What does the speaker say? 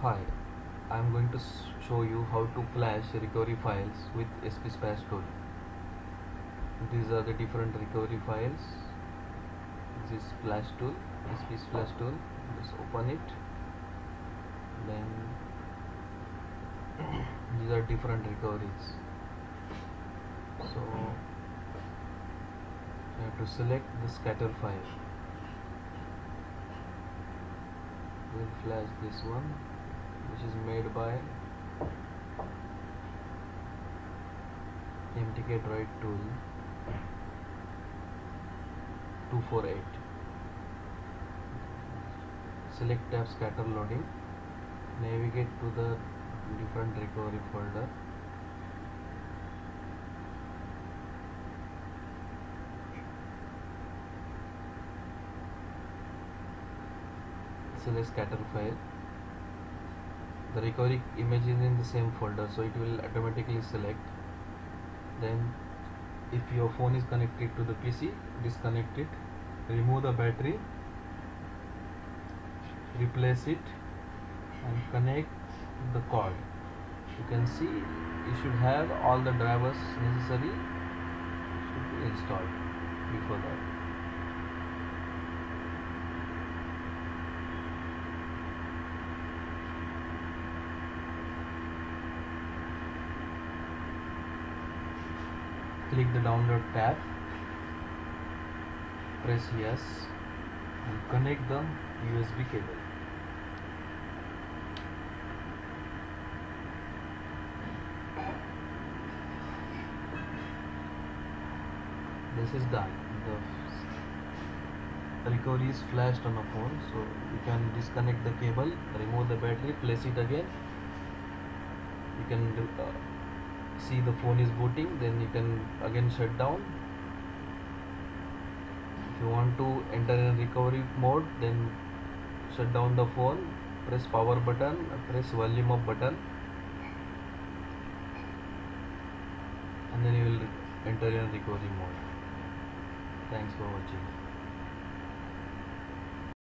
Hi, I am going to show you how to flash recovery files with SP Flash tool. These are the different recovery files. This is Flash tool, SP Flash tool. Just open it. Then these are different recoveries. So you have to select the scatter file. We'll flash this one which is made by MTK Droid tool 248 select tab scatter loading. Navigate to the different recovery folder. Select scatter file the recovery image is in the same folder so it will automatically select. Then if your phone is connected to the PC disconnect it remove the battery replace it and connect the cord you can see you should have all the drivers necessary should be installed before that click the download tab press yes and connect the USB cable. This is done. The recovery is flashed on the phone so you can disconnect the cable remove the battery place it again. You can do, uh, see the phone is booting then you can again shut down. If you want to enter in recovery mode then shut down the phone press power button press volume up button and then you will enter in recovery mode. Thanks for watching